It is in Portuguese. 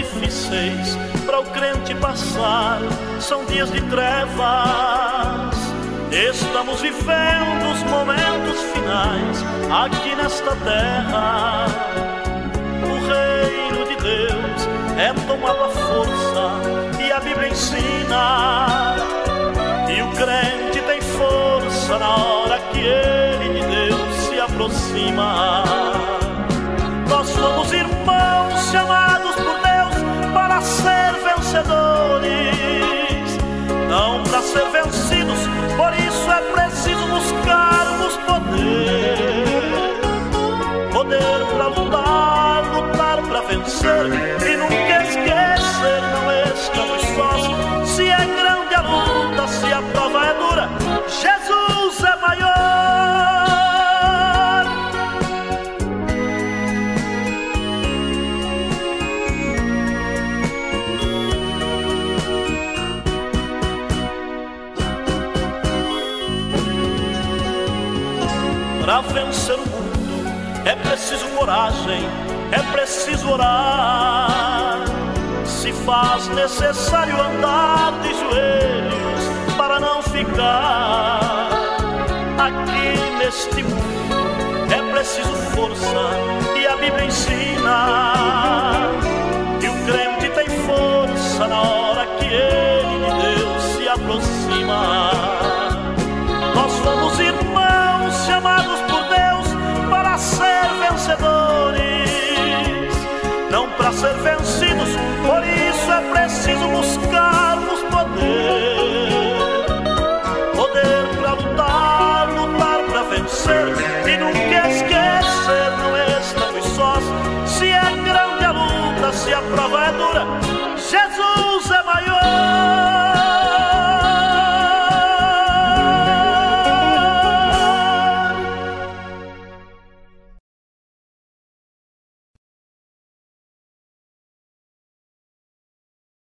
difíceis para o crente passar, são dias de trevas. Estamos vivendo os momentos finais aqui nesta terra. O reino de Deus é tomado à força e a Bíblia ensina. E o crente tem força na hora que ele de Deus se aproxima. Vencedores, não para ser vencidos. Por isso é preciso buscarmos poder, poder para lutar, lutar para vencer Para vencer o mundo é preciso coragem, é preciso orar. Se faz necessário andar de joelhos para não ficar aqui neste mundo. É preciso força e a Bíblia ensina. E o crente tem força na hora que ele de Deus se aproxima. não para ser vencidos, por isso é preciso buscarmos poder. Poder para lutar, lutar para vencer, e nunca esquecer, não estamos sós. Se é grande a luta, se a prova é dura, Jesus.